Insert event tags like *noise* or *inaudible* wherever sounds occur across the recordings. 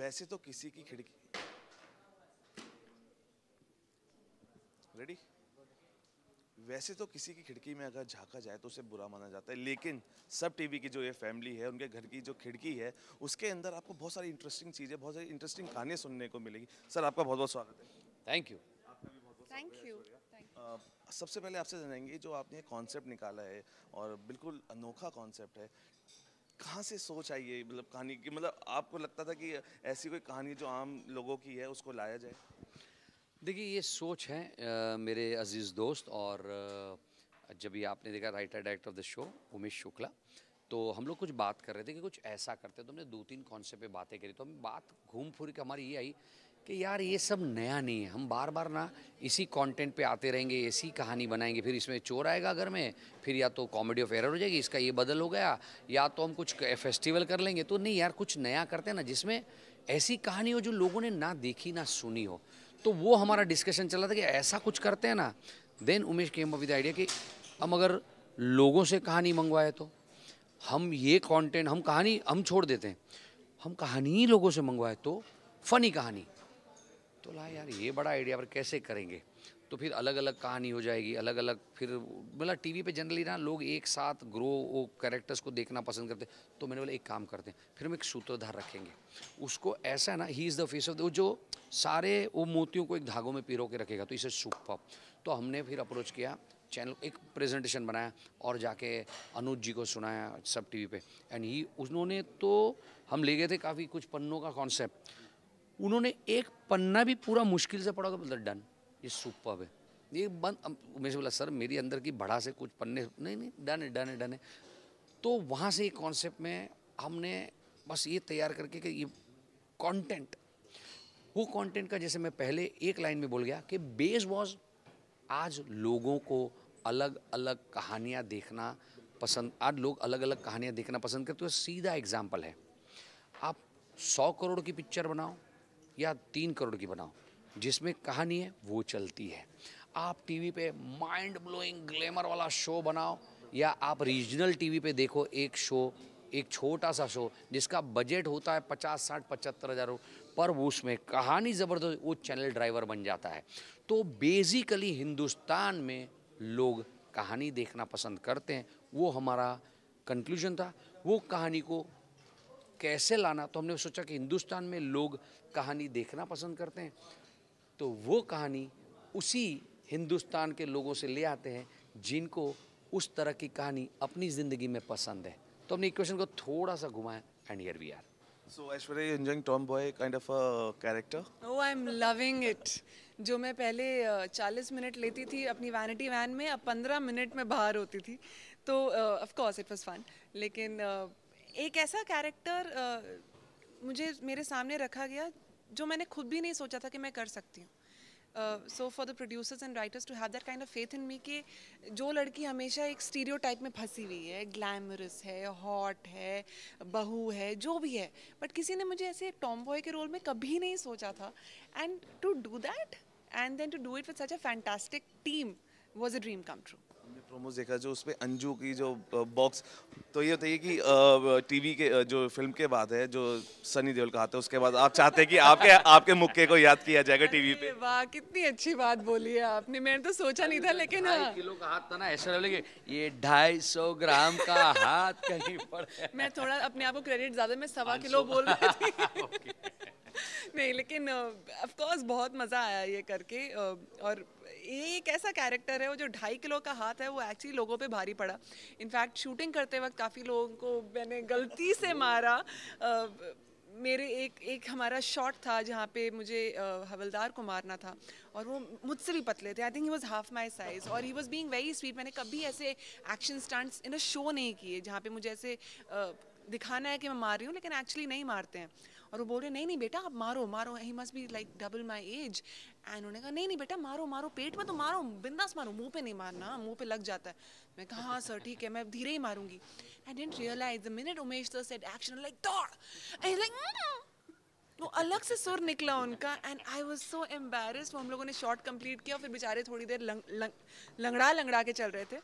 वैसे तो किसी की खिड़की। रेडी वैसे तो किसी की खिड़की में अगर झांका जाए तो उसे बुरा माना जाता है लेकिन सब टीवी की जो ये फैमिली है उनके घर की जो खिड़की है उसके अंदर आपको बहुत सारी इंटरेस्टिंग चीज़ें बहुत सारी इंटरेस्टिंग कहानियाँ सुनने को मिलेगी। सर आपका बहुत बहुत स्वागत है। थैंक यू थैंक यू सबसे पहले आपसे जानेंगे जो आपने कॉन्सेप्ट निकाला है और बिल्कुल अनोखा कॉन्सेप्ट है कहाँ से सोच आई है मतलब कहानी? की मतलब आपको लगता था कि ऐसी कोई कहानी जो आम लोगों की है उसको लाया जाए? देखिए ये सोच है आ, मेरे अज़ीज़ दोस्त और जब ये आपने देखा writer director of the show Umesh Shukla तो हम लोग कुछ बात कर रहे थे कि कुछ ऐसा करते तो हमने दो तीन कॉन्सेप्ट पे बातें करी। तो हम बात घूम फिर के हमारी ये आई कि यार ये सब नया नहीं है। हम बार बार ना इसी कंटेंट पे आते रहेंगे ऐसी कहानी बनाएँगे, फिर इसमें चोर आएगा घर में, फिर या तो कॉमेडी ऑफ़ एरर हो जाएगी, इसका ये बदल हो गया, या तो हम कुछ फेस्टिवल कर लेंगे। तो नहीं यार, कुछ नया करते हैं ना, जिसमें ऐसी कहानी हो जो लोगों ने ना देखी, ना सुनी हो। तो वो हमारा डिस्कशन चल था कि ऐसा कुछ करते हैं ना। Then Umesh came with idea कि हम अगर लोगों से कहानी मंगवाए तो हम ये कंटेंट हम कहानी, हम छोड़ देते हैं। हम कहानी ही लोगों से मंगवाए तो फनी कहानी। तो ला यार, ये बड़ा आइडिया पर कैसे करेंगे? तो फिर अलग अलग कहानी हो जाएगी अलग अलग फिर मतलब टीवी पे जनरली ना लोग एक साथ ग्रो वो कैरेक्टर्स को देखना पसंद करते तो मैंने बोला, एक काम करते हैं, फिर हम एक सूत्रधार रखेंगे। उसको ऐसा ना ही is the face of the जो सारे, वो मोतियों को एक धागों में पिरो के रखेगा तो इसे सुपर। तो हमने फिर अप्रोच किया चैनल एक प्रेजेंटेशन बनाया, और जाके अनुज जी को सुनाया, सब टीवी पे। एंड ही उन्होंने तो हम ले गए थे काफ़ी कुछ पन्नों का कॉन्सेप्ट उन्होंने एक पन्ना भी पूरा मुश्किल से पढ़ा बोलते डन ये सुपर है. ये बंद उमेश बोला सर मेरी अंदर की बढ़ा से कुछ पन्ने नहीं नहीं डन है डन है डन है. तो वहाँ से एक कॉन्सेप्ट में हमने बस ये तैयार करके कि ये कंटेंट वो कंटेंट का जैसे मैं पहले एक लाइन में बोल गया कि बेस वॉज़ आज लोगों को अलग अलग कहानियाँ देखना पसंद, आज लोग अलग अलग कहानियाँ देखना पसंद करते हैं। सीधा एग्ज़ाम्पल है। आप सौ करोड़ की पिक्चर बनाओ या तीन करोड़ की बनाओ। जिसमें कहानी है, वो चलती है। आप टीवी पे माइंड ब्लोइंग ग्लैमर वाला शो बनाओ, या आप रीजनल टीवी पे देखो एक शो एक छोटा सा शो जिसका बजट होता है पचास, साठ, पचहत्तर हज़ार पर वो उसमें कहानी ज़बरदस्त, वो चैनल ड्राइवर बन जाता है। तो बेसिकली हिंदुस्तान में लोग कहानी देखना पसंद करते हैं। वो हमारा कंक्लूजन था। वो कहानी को कैसे लाना? तो हमने सोचा कि हिंदुस्तान में लोग कहानी देखना पसंद करते हैं। तो वो कहानी उसी हिंदुस्तान के लोगों से ले आते हैं जिनको उस तरह की कहानी अपनी ज़िंदगी में पसंद है। तो हमने इक्वेशन को थोड़ा सा घुमाया and here we are so Aishwarya enjoying tomboy kind of a character oh I am loving it जो मैं पहले चालीस मिनट लेती थी अपनी वैनिटी वैन में अब पंद्रह मिनट में बाहर होती थी। तो of course it was fun लेकिन uh, एक ऐसा कैरेक्टर मुझे, मेरे सामने रखा गया जो मैंने खुद भी नहीं सोचा था कि मैं कर सकती हूँ। So for the producers and writers to have that kind of faith in me कि जो लड़की हमेशा एक स्टीरियो टाइप में फंसी हुई है ग्लैमरस है हॉट है, बहू है, जो भी है। बट किसी ने मुझे ऐसे टॉम बॉय के रोल में कभी नहीं सोचा था। And to do that and then to do it with such a fantastic team was a dream come true promos देखा जो उसपे अंजू की जो बॉक्स तो ये बताइए कि टीवी के जो फ़िल्म के बाद है जो सनी देओल का हाथ है उसके बाद आप चाहते हैं कि आपके आपके मुक्के को याद किया जाएगा टीवी पे? वाह कितनी अच्छी बात बोली है आपने। मैंने तो सोचा नहीं था लेकिन हाँ। किलो का हाथ था ना ऐसा लगे ये ढाई सौ ग्राम का हाथ कहीं पर मैं थोड़ा अपने आप को क्रेडिट ज़्यादा मैं सवा किलो बोल रही थी। *laughs* *laughs* नहीं लेकिन ऑफ़ कोर्स बहुत मज़ा आया ये करके और ये एक ऐसा कैरेक्टर है वो जो ढाई किलो का हाथ है वो एक्चुअली लोगों पे भारी पड़ा। इनफैक्ट शूटिंग करते वक्त काफ़ी लोगों को मैंने गलती से *laughs* मारा। अ, मेरे एक एक हमारा शॉट था जहाँ पे मुझे हवलदार को मारना था और वो मुझसे भी पतले थे। I think he was half my size और he was being very sweet मैंने कभी ऐसे action stunts in a show नहीं किए जहाँ पे मुझे ऐसे दिखाना है कि मैं मार रही हूँ लेकिन एक्चुअली नहीं मारते हैं। और वो बोल रहे नहीं नहीं बेटा आप मारो मारो he must be like double my age and उन्होंने कहा नहीं नहीं बेटा मारो मारो पेट में तो मारो बिंदास मारो मुँह पे नहीं मारना मुँह पे लग जाता है. मैं कहा हाँ सर ठीक है मैं धीरे ही मारूँगी. I didn't realise the minute Umesh sir said action like दौड़ लाइक वो अलग से सुर निकला उनका and I was so embarrassed हम लोगों ने शॉर्ट कंप्लीट किया फिर बेचारे थोड़ी देर लंग, लंग, लंगड़ा लंगड़ा के चल रहे थे।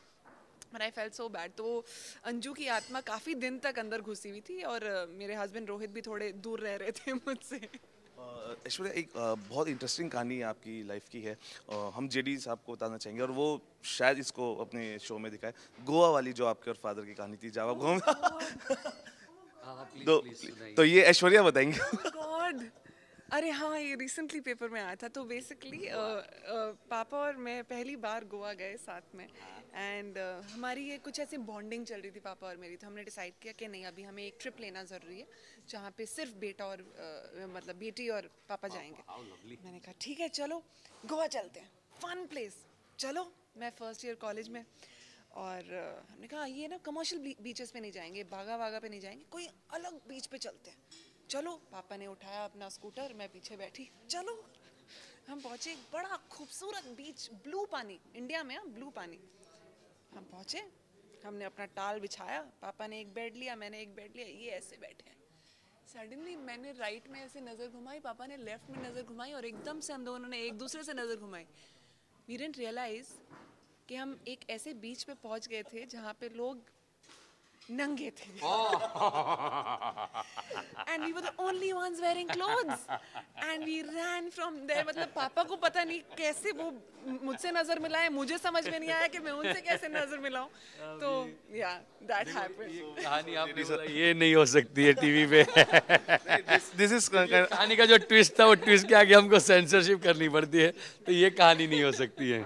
और आई फेल्ट सो बैड तो अंजू की आत्मा काफ़ी दिन तक अंदर घुसी हुई थी और मेरे हस्बैंड रोहित भी थोड़े दूर रह रहे थे मुझसे अ, ऐश्वर्या एक अ, बहुत इंटरेस्टिंग कहानी आपकी लाइफ की है अ, हम जेडी साहब को बताना चाहेंगे और वो शायद इसको अपने शो में दिखाए गोवा वाली जो आपके और फादर की कहानी थी जब आप गोवा तो तो ये ऐश्वर्या बताएँगे गॉड अरे हाँ ये रिसेंटली पेपर में आया था तो बेसिकली uh, uh, पापा और मैं पहली बार गोवा गए साथ में एंड uh, हमारी ये कुछ ऐसी बॉन्डिंग चल रही थी पापा और मेरी तो हमने डिसाइड किया कि नहीं अभी हमें एक ट्रिप लेना ज़रूरी है जहाँ पे सिर्फ़ बेटा और मतलब बेटी और पापा जाएँगे। मैंने कहा ठीक है चलो गोवा चलते हैं फन प्लेस चलो मैं फ़र्स्ट ईयर कॉलेज में और हमने कहा ये ना कमर्शियल बीचेस पे नहीं जाएँगे बागा वागा पे नहीं जाएँगे कोई अलग बीच पे चलते हैं। चलो, पापा ने उठाया अपना स्कूटर, मैं पीछे बैठी। चलो, हम पहुँचे एक बड़ा खूबसूरत बीच, ब्लू पानी। इंडिया में ब्लू पानी। हम पहुँचे, हमने अपना टाल बिछाया, पापा ने एक बेड लिया, मैंने एक बेड लिया, ये ऐसे बैठे सडनली मैंने राइट में ऐसे नज़र घुमाई, पापा ने लेफ़्ट में नज़र घुमाई और एकदम से हम दोनों ने एक दूसरे से नज़र घुमाई। वी डेंट रियलाइज़ कि हम एक ऐसे बीच पे पहुँच गए थे जहाँ पे लोग नंगे थे and we were the only ones wearing clothes and we ran from there मतलब पापा को पता नहीं कैसे वो मुझसे नज़र मिलाए। मुझे समझ में नहीं आया कि मैं उनसे कैसे नज़र मिलाऊं। तो या दैट हैपेंड कहानी आपने बोला, ये नहीं हो सकती है टीवी पे। *laughs* दिस इज़ कहानी का जो ट्विस्ट था वो ट्विस्ट के आगे हमको सेंसरशिप करनी पड़ती है। तो ये कहानी नहीं हो सकती है।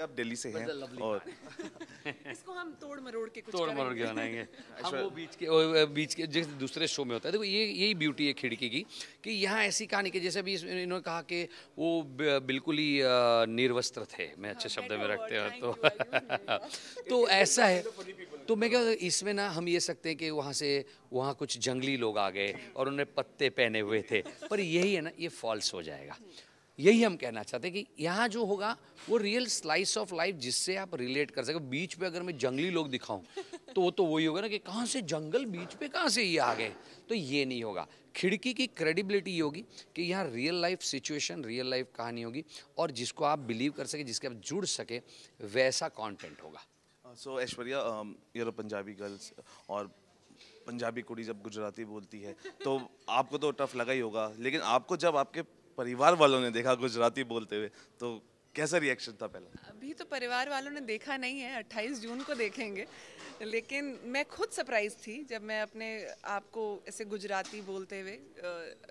ऐश्वर्या आप दिल्ली से हैं। और *laughs* इसको हम तोड़ मरोड़ के कुछ तोड़ मरोड़ के बनाएँगे। *laughs* हम वो बीच के बीच के जिस दूसरे शो में होता है। देखो ये यही ब्यूटी है खिड़की की कि यहाँ ऐसी कहानी की जैसे अभी इन्होंने कहा कि वो बिल्कुल ही निर्वस्त्र थे। मैं अच्छे शब्द में रखते हो तो। *laughs* तो ऐसा है। तो मैं क्या इसमें ना हम ये सकते हैं कि वहाँ से वहाँ कुछ जंगली लोग आ गए और उन्हें पत्ते पहने हुए थे। पर यही है ना ये फॉल्स हो जाएगा। यही हम कहना चाहते हैं कि यहाँ जो होगा, वो रियल स्लाइस ऑफ़ लाइफ जिससे आप रिलेट कर सके। बीच पे अगर मैं जंगली लोग दिखाऊँ तो वो तो वही होगा ना कि कहाँ से जंगल, बीच पे कहाँ से ये आ गए? तो ये नहीं होगा। खिड़की की क्रेडिबिलिटी ये होगी कि यहाँ real life situation real life कहानी होगी और जिसको आप बिलीव कर सके, जिसके आप जुड़ सके, वैसा कॉन्टेंट होगा। So Aishwarya you're a Punjabi girls और पंजाबी कुड़ी जब गुजराती बोलती है तो आपको तो टफ लगा ही होगा। लेकिन आपको जब आपके परिवार वालों ने देखा गुजराती बोलते हुए तो कैसा रिएक्शन था पहला? अभी तो परिवार वालों ने देखा नहीं है 28 जून को देखेंगे, लेकिन मैं खुद सरप्राइज़ थी जब मैं अपने आप को ऐसे गुजराती बोलते हुए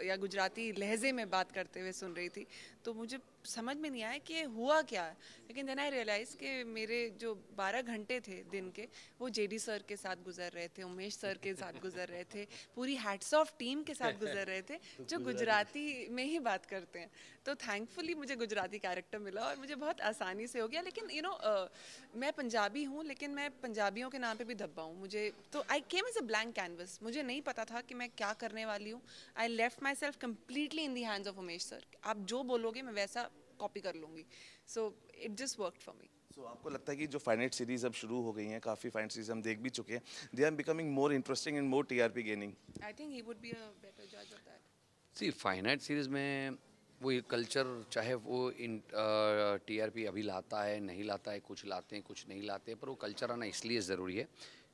या गुजराती लहजे में बात करते हुए सुन रही थी तो मुझे समझ में नहीं आया कि हुआ क्या लेकिन देन आई रियलाइज़ कि मेरे जो 12 घंटे थे दिन के वो जेडी सर के साथ गुजर रहे थे उमेश सर के साथ गुजर रहे थे पूरी हैट्स ऑफ़ टीम के साथ गुजर रहे थे *laughs* जो गुजराती। में ही बात करते हैं। तो थैंकफुली मुझे गुजराती कैरेक्टर मिला और मुझे बहुत आसानी से हो गया। लेकिन you you know know, uh, मैं पंजाबी हूँ लेकिन मैं पंजाबियों के नाम पर भी धब्बा हूँ। मुझे तो I came as a blank canvas मुझे नहीं पता था कि मैं क्या करने वाली हूँ। I left myself completely in the hands of Umesh sir आप जो बोलोगे मैं वैसा कॉपी कर लूँगी। So it just work for me so आपको लगता है कि जो फाइनेट सीरीज़ अब शुरू हो गई हैं काफ़ी फाइनेट सीरीज़ हम देख भी चुके हैं they are becoming more interesting and more TRP gaining I think he would be a better जज of that see finite series में वो ये कल्चर चाहे वो इन टीआरपी अभी लाता है नहीं लाता है कुछ लाते हैं कुछ नहीं लाते हैं पर वो कल्चर आना इसलिए ज़रूरी है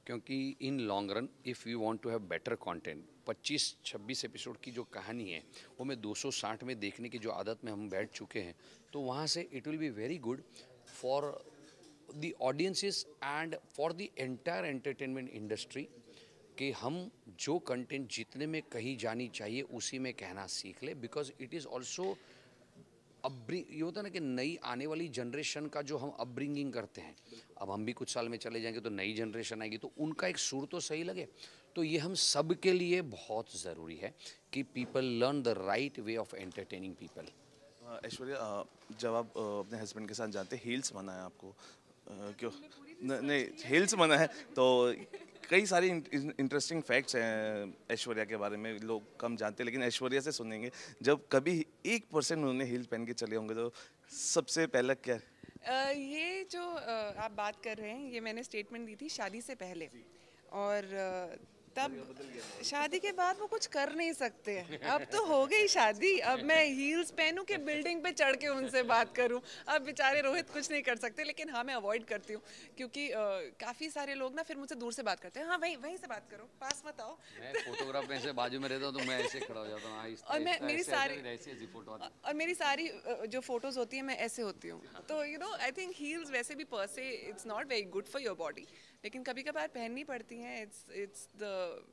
क्योंकि in long run if you want to have better content 25 26 episode की जो कहानी है, वो मैं 260 में देखने की जो आदत में हम बैठ चुके हैं तो वहाँ से it will be very good for the audiences and for the entire entertainment industry कि हम जो कंटेंट जितने में कही जानी चाहिए, उसी में कहना सीख ले because it is also upbring ये होता है ना कि नई आने वाली जनरेशन का जो हम अपब्रिंगिंग करते हैं। अब हम भी कुछ साल में चले जाएँगे तो नई जनरेशन आएगी तो उनका एक सुर तो सही लगे। तो ये हम सब के लिए बहुत ज़रूरी है कि people learn the right way of entertaining people Aishwarya जब आप अपने हस्बैंड के साथ जाते हिल्स मना है आपको? क्यों? नहीं हिल्स मना है तो कई सारी इंटरेस्टिंग फैक्ट्स हैं, ऐश्वर्या के बारे में, लोग कम जानते हैं, लेकिन ऐश्वर्या से सुनेंगे। जब कभी एक परसेंट उन्होंने हील पहन के चले होंगे तो सबसे पहला क्या? है ये जो आप बात कर रहे हैं, ये मैंने स्टेटमेंट दी थी शादी से पहले। और तब शादी के बाद वो कुछ कर नहीं सकते। अब तो हो गई शादी अब मैं हील्स पहनूं कि बिल्डिंग पे चढ़ के उनसे बात करूँ। अब बेचारे रोहित कुछ नहीं कर सकते लेकिन हाँ मैं अवॉइड करती हूँ क्योंकि काफ़ी सारे लोग ना फिर मुझसे दूर से बात करते हैं। हाँ वहीं वहीं से बात करो पास मत आओ। मैं फोटोग्राफ में से बाजू में रहता हूँ तो मैं ऐसे खड़ा हो जाता हूँ हाँ, और मैं- मेरी सारी- और मेरी सारी जो फ़ोटोज़ होती हैं मैं ऐसे होती हूँ। So you know I think heels वैसे भी पर से it's not very good for your body लेकिन कभी कभार पहननी पड़ती हैं it's it's the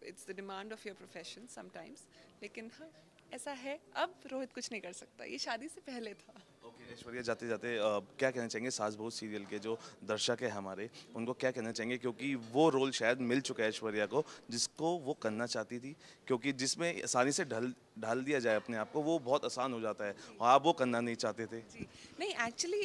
it's the demand of your profession sometimes लेकिन हाँ ऐसा है अब रोहित कुछ नहीं कर सकता ये शादी से पहले था। ओके ऐश्वर्या जाते जाते अ, क्या कहना चाहेंगे सास बहू सीरियल के जो दर्शक है हमारे उनको क्या कहना चाहेंगे? क्योंकि वो रोल शायद मिल चुका है ऐश्वर्या को जिसको वो करना चाहती थी क्योंकि जिसमें आसानी से ढल ढाल दिया जाए अपने आप को वो बहुत आसान हो जाता है और आप वो करना नहीं चाहते थे। जी नहीं एक्चुअली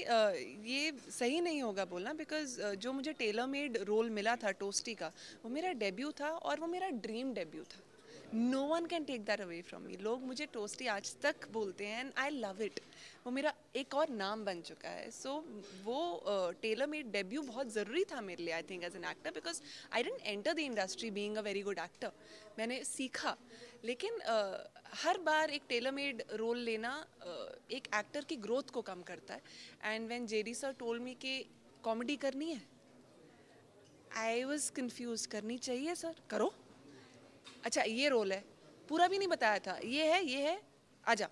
ये सही नहीं होगा बोलना बिकॉज़ जो मुझे टेलर मेड रोल मिला था टोस्टी का वो मेरा डेब्यू था और वो मेरा ड्रीम डेब्यू था। No one can take that away from me लोग मुझे टोस्टी आज तक बोलते हैं एंड आई लव इट वो मेरा एक और नाम बन चुका है। सो so, वो टेलर मेड डेब्यू बहुत ज़रूरी था मेरे लिए I think as an actor because I didn't enter the industry being a very good actor मैंने सीखा। लेकिन uh, हर बार एक टेलर मेड रोल लेना uh, एक एक्टर की ग्रोथ को कम करता है। And when JD sir told me के कॉमेडी करनी है आई वॉज़ कन्फ्यूज़ करनी चाहिए सर करो। अच्छा ये रोल है। पूरा भी नहीं बताया था। ये है ये है आजा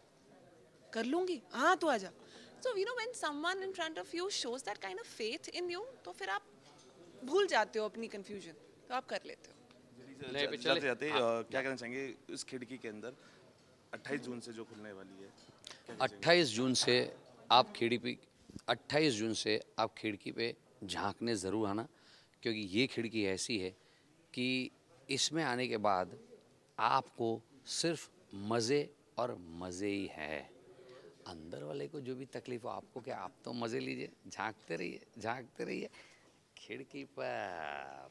कर लूँगी। हाँ तू आजा so you know when someone in front of you shows that kind of faith in you तो फिर आप भूल जाते हो अपनी कंफ्यूजन तो आप कर लेते हो। जाते जाते। हाँ, क्या कहना चाहेंगे इस खिड़की के अंदर? 28 जून से जो खुलने वाली है क्या 28 जून से आप खिड़की पे 28 जून से आप खिड़की पे झांकने ज़रूर आना क्योंकि ये खिड़की ऐसी है कि इसमें आने के बाद आपको सिर्फ़ मज़े और मज़े ही है। अंदर वाले को जो भी तकलीफ़ हो आपको क्या आप तो मज़े लीजिए झांकते रहिए झांकते रहिए। खिड़की पर।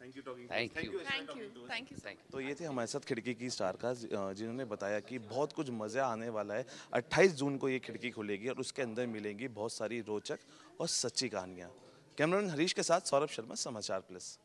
You, Ashwin, thank you to us. Thank you तो ये थे हमारे साथ खिड़की की स्टार का जिन्होंने बताया कि बहुत कुछ मज़ा आने वाला है। 28 जून को ये खिड़की खुलेगी और उसके अंदर मिलेंगी बहुत सारी रोचक और सच्ची कहानियाँ। कैमरामैन हरीश के साथ सौरभ शर्मा समाचार प्लस।